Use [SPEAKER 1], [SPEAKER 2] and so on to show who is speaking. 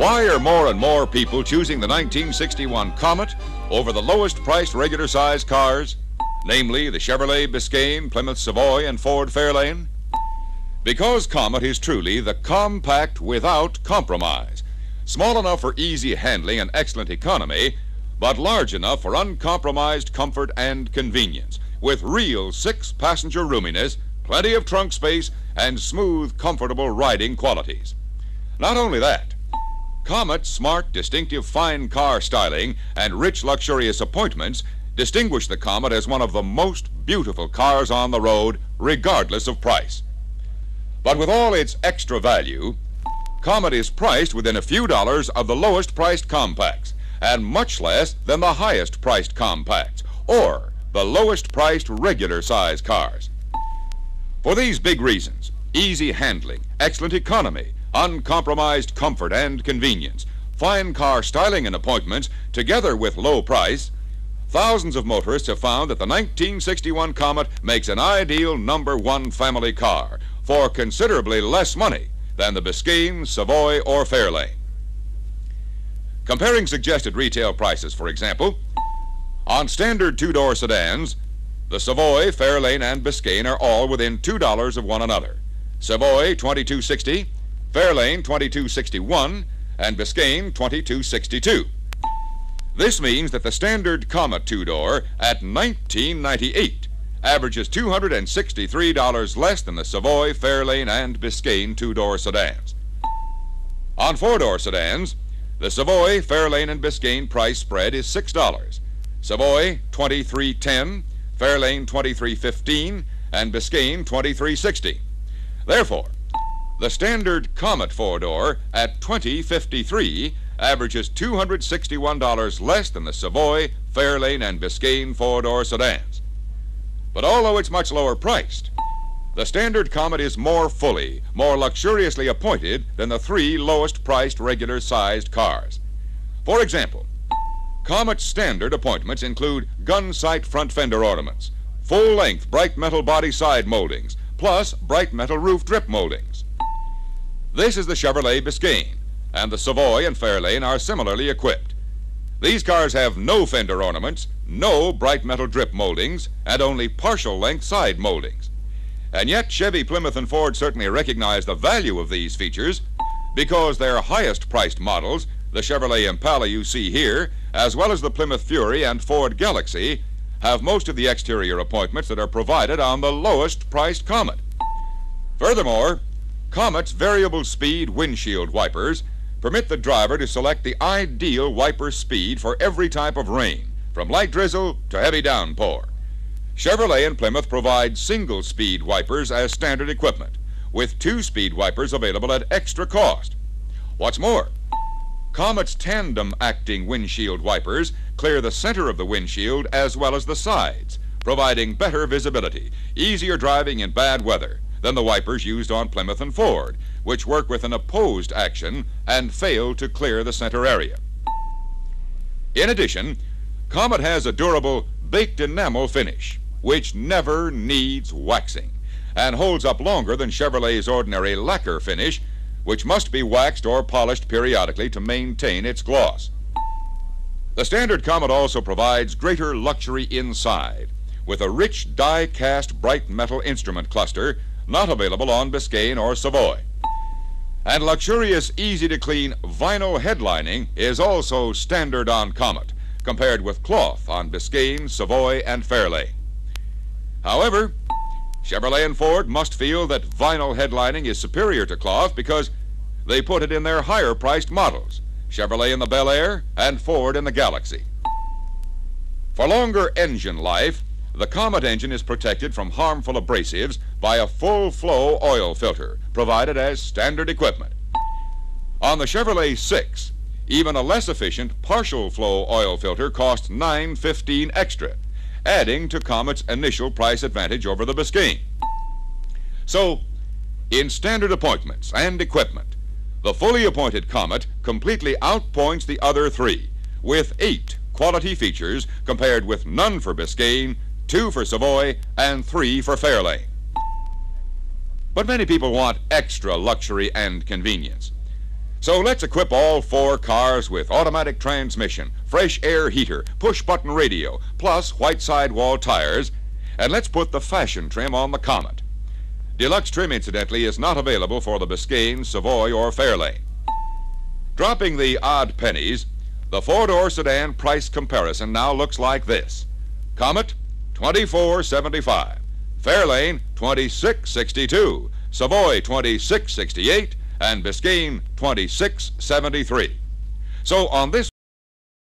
[SPEAKER 1] Why are more and more people choosing the 1961 Comet over the lowest priced regular size cars, namely the Chevrolet Biscayne, Plymouth Savoy, and Ford Fairlane? Because Comet is truly the compact without compromise. Small enough for easy handling and excellent economy, but large enough for uncompromised comfort and convenience, with real six passenger roominess, plenty of trunk space, and smooth, comfortable riding qualities. Not only that, Comet's smart, distinctive fine car styling and rich, luxurious appointments distinguish the Comet as one of the most beautiful cars on the road, regardless of price. But with all its extra value, Comet is priced within a few dollars of the lowest priced compacts and much less than the highest priced compacts or the lowest priced regular size cars. For these big reasons easy handling, excellent economy, uncompromised comfort and convenience, fine car styling and appointments, together with low price, thousands of motorists have found that the 1961 Comet makes an ideal number one family car for considerably less money than the Biscayne, Savoy, or Fairlane. Comparing suggested retail prices, for example, on standard two-door sedans, the Savoy, Fairlane, and Biscayne are all within $2 of one another. Savoy, 2260, Fairlane 2261, and Biscayne 2262. This means that the standard Comet two-door at 1998 averages $263 less than the Savoy, Fairlane, and Biscayne two-door sedans. On four-door sedans, the Savoy, Fairlane, and Biscayne price spread is $6. Savoy 2310, Fairlane 2315, and Biscayne 2360. Therefore, the standard Comet four-door at 2053 averages $261 less than the Savoy, Fairlane, and Biscayne four-door sedans. But although it's much lower priced, the standard Comet is more fully, more luxuriously appointed than the three lowest priced regular sized cars. For example, Comet's standard appointments include gun sight front fender ornaments, full length bright metal body side moldings, plus bright metal roof drip moldings. This is the Chevrolet Biscayne, and the Savoy and Fairlane are similarly equipped. These cars have no fender ornaments, no bright metal drip moldings, and only partial length side moldings. And yet, Chevy, Plymouth, and Ford certainly recognize the value of these features because their highest priced models, the Chevrolet Impala you see here, as well as the Plymouth Fury and Ford Galaxie, have most of the exterior appointments that are provided on the lowest priced Comet. Furthermore, Comet's variable speed windshield wipers permit the driver to select the ideal wiper speed for every type of rain, from light drizzle to heavy downpour. Chevrolet and Plymouth provide single speed wipers as standard equipment, with two speed wipers available at extra cost. What's more, Comet's tandem acting windshield wipers clear the center of the windshield as well as the sides, providing better visibility, easier driving in bad weather than the wipers used on Plymouth and Ford, which work with an opposed action and fail to clear the center area. In addition, Comet has a durable baked enamel finish, which never needs waxing and holds up longer than Chevrolet's ordinary lacquer finish, which must be waxed or polished periodically to maintain its gloss. The standard Comet also provides greater luxury inside with a rich die-cast bright metal instrument cluster not available on Biscayne or Savoy. And luxurious, easy-to-clean vinyl headlining is also standard on Comet, compared with cloth on Biscayne, Savoy, and Fairlane. However, Chevrolet and Ford must feel that vinyl headlining is superior to cloth because they put it in their higher-priced models, Chevrolet in the Bel Air and Ford in the Galaxie. For longer engine life, the Comet engine is protected from harmful abrasives by a full flow oil filter provided as standard equipment. On the Chevrolet 6, even a less efficient partial flow oil filter costs 9.15 extra, adding to Comet's initial price advantage over the Biscayne. So, in standard appointments and equipment, the fully appointed Comet completely outpoints the other three with eight quality features compared with none for Biscayne two for Savoy, and three for Fairlane. But many people want extra luxury and convenience. So let's equip all four cars with automatic transmission, fresh air heater, push button radio, plus white sidewall tires, and let's put the fashion trim on the Comet. Deluxe trim, incidentally, is not available for the Biscayne, Savoy, or Fairlane. Dropping the odd pennies, the four-door sedan price comparison now looks like this. Comet, 2475. Fairlane, 2662. Savoy, 2668 and Biscayne 2673. So on this